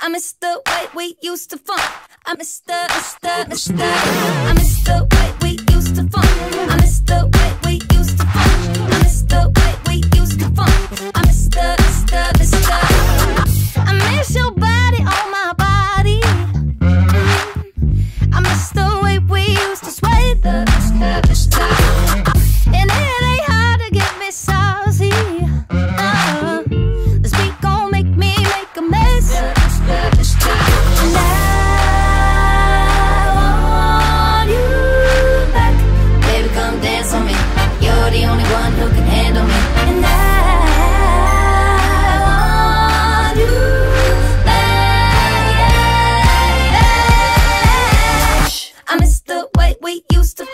I miss the way we used to funk. I miss the, miss the, miss the. I miss the way the only one who can handle me. And I want you. Back. I miss the way we used to